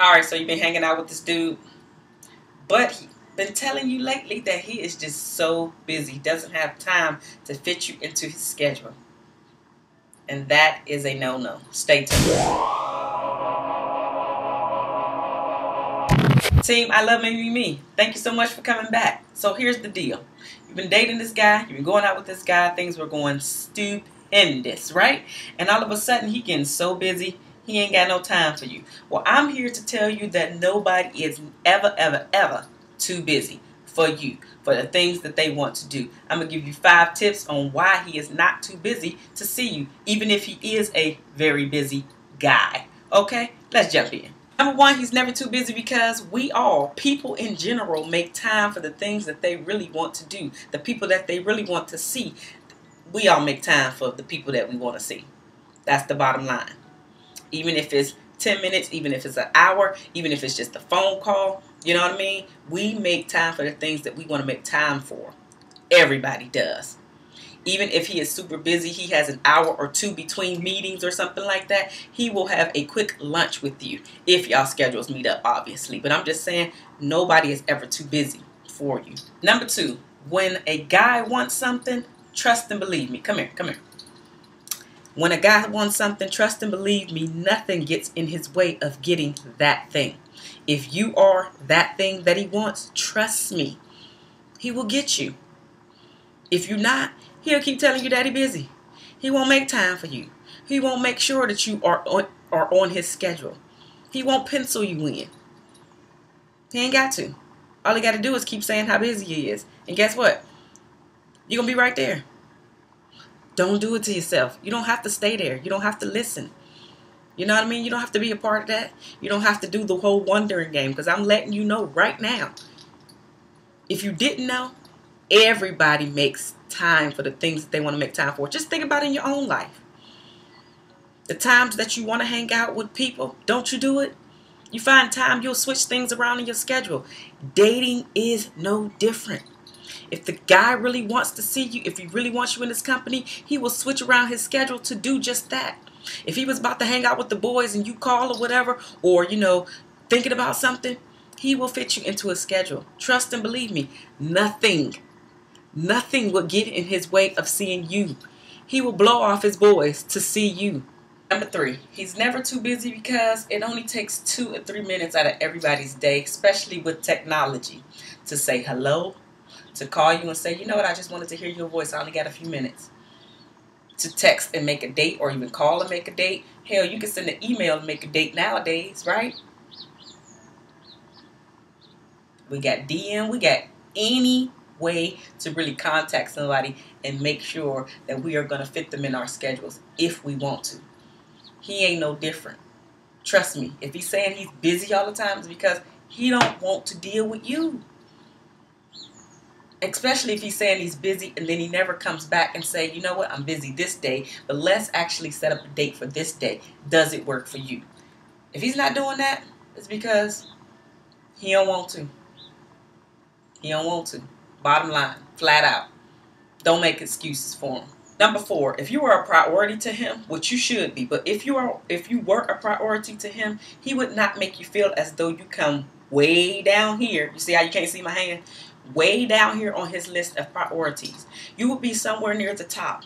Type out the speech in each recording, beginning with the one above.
All right, so you've been hanging out with this dude, but he been telling you lately that he is just so busy, he doesn't have time to fit you into his schedule. And that is a no-no. Stay tuned. Team, I love me me. Thank you so much for coming back. So here's the deal. You've been dating this guy, you've been going out with this guy, things were going stupendous, right? And all of a sudden he getting so busy, he ain't got no time for you. Well, I'm here to tell you that nobody is ever, ever, ever too busy for you, for the things that they want to do. I'm going to give you five tips on why he is not too busy to see you, even if he is a very busy guy. Okay, let's jump in. Number one, he's never too busy because we all, people in general, make time for the things that they really want to do, the people that they really want to see. We all make time for the people that we want to see. That's the bottom line even if it's 10 minutes, even if it's an hour, even if it's just a phone call. You know what I mean? We make time for the things that we want to make time for. Everybody does. Even if he is super busy, he has an hour or two between meetings or something like that, he will have a quick lunch with you if y'all schedules meet up, obviously. But I'm just saying, nobody is ever too busy for you. Number two, when a guy wants something, trust and believe me. Come here, come here. When a guy wants something, trust and believe me, nothing gets in his way of getting that thing. If you are that thing that he wants, trust me, he will get you. If you're not, he'll keep telling you he's busy. He won't make time for you. He won't make sure that you are on, are on his schedule. He won't pencil you in. He ain't got to. All he got to do is keep saying how busy he is. And guess what? You're going to be right there. Don't do it to yourself. You don't have to stay there. You don't have to listen. You know what I mean? You don't have to be a part of that. You don't have to do the whole wondering game because I'm letting you know right now. If you didn't know, everybody makes time for the things that they want to make time for. Just think about in your own life. The times that you want to hang out with people, don't you do it? You find time, you'll switch things around in your schedule. Dating is no different. If the guy really wants to see you, if he really wants you in his company, he will switch around his schedule to do just that. If he was about to hang out with the boys and you call or whatever, or, you know, thinking about something, he will fit you into a schedule. Trust and believe me, nothing, nothing will get in his way of seeing you. He will blow off his boys to see you. Number three, he's never too busy because it only takes two or three minutes out of everybody's day, especially with technology, to say hello, to call you and say, you know what, I just wanted to hear your voice. I only got a few minutes. To text and make a date or even call and make a date. Hell, you can send an email and make a date nowadays, right? We got DM, we got any way to really contact somebody and make sure that we are going to fit them in our schedules if we want to. He ain't no different. Trust me, if he's saying he's busy all the time, it's because he don't want to deal with you especially if he's saying he's busy and then he never comes back and say, you know what, I'm busy this day, but let's actually set up a date for this day. Does it work for you? If he's not doing that, it's because he don't want to. He don't want to. Bottom line, flat out. Don't make excuses for him. Number four, if you are a priority to him, which you should be, but if you are if you were a priority to him, he would not make you feel as though you come way down here. You see how you can't see my hand? Way down here on his list of priorities. You would be somewhere near the top.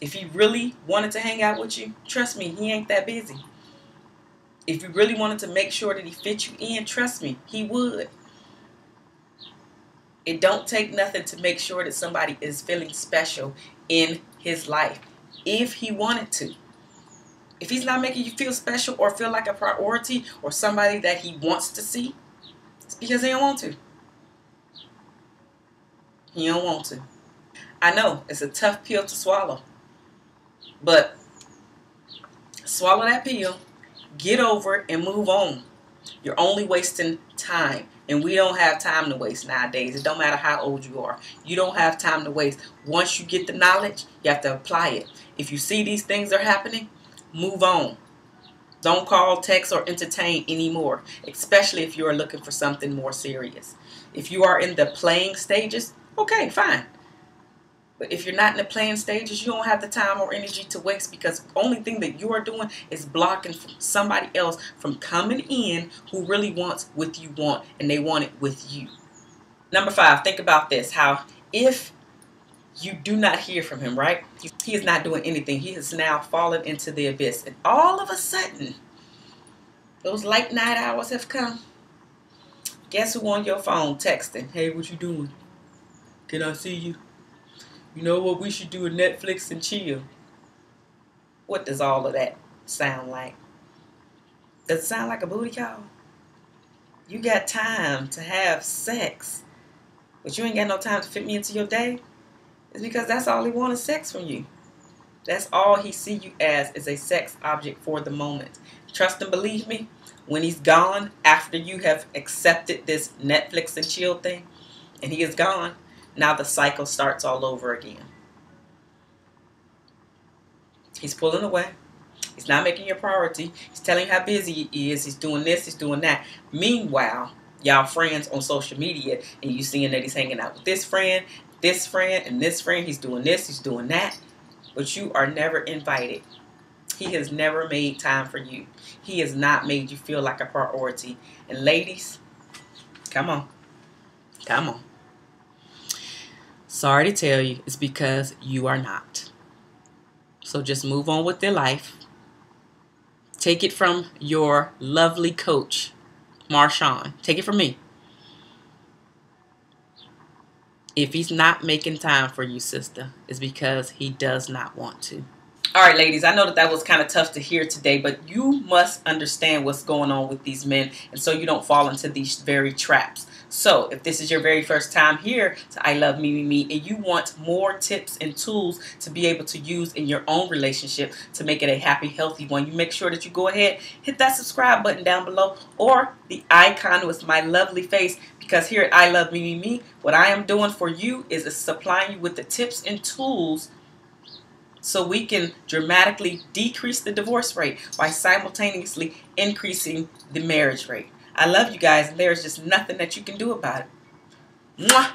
If he really wanted to hang out with you, trust me, he ain't that busy. If he really wanted to make sure that he fit you in, trust me, he would. It don't take nothing to make sure that somebody is feeling special in his life. If he wanted to. If he's not making you feel special or feel like a priority or somebody that he wants to see, it's because he don't want to. He don't want to. I know it's a tough pill to swallow, but swallow that pill, get over it, and move on. You're only wasting time. And we don't have time to waste nowadays. It don't matter how old you are. You don't have time to waste. Once you get the knowledge, you have to apply it. If you see these things are happening, move on. Don't call, text, or entertain anymore, especially if you are looking for something more serious. If you are in the playing stages, Okay, fine. But if you're not in the playing stages, you don't have the time or energy to waste because the only thing that you are doing is blocking somebody else from coming in who really wants what you want and they want it with you. Number five, think about this how if you do not hear from him, right? He is not doing anything. He has now fallen into the abyss. And all of a sudden, those late night hours have come. Guess who on your phone texting? Hey, what you doing? Can I see you? You know what we should do with Netflix and chill? What does all of that sound like? Does it sound like a booty call? You got time to have sex, but you ain't got no time to fit me into your day? It's because that's all he wanted sex from you. That's all he see you as is a sex object for the moment. Trust and believe me, when he's gone, after you have accepted this Netflix and chill thing, and he is gone, now the cycle starts all over again. He's pulling away. He's not making your priority. He's telling how busy he is. He's doing this, he's doing that. Meanwhile, y'all friends on social media and you seeing that he's hanging out with this friend, this friend, and this friend. He's doing this, he's doing that. But you are never invited. He has never made time for you. He has not made you feel like a priority. And ladies, come on. Come on. Sorry to tell you, it's because you are not. So just move on with your life. Take it from your lovely coach, Marshaun. Take it from me. If he's not making time for you, sister, it's because he does not want to. All right, ladies, I know that that was kind of tough to hear today, but you must understand what's going on with these men, and so you don't fall into these very traps. So if this is your very first time here to I Love Mememe and you want more tips and tools to be able to use in your own relationship to make it a happy, healthy one, you make sure that you go ahead, hit that subscribe button down below or the icon with my lovely face because here at I Love Mememe, what I am doing for you is supplying you with the tips and tools so we can dramatically decrease the divorce rate by simultaneously increasing the marriage rate. I love you guys, and there's just nothing that you can do about it. Mwah!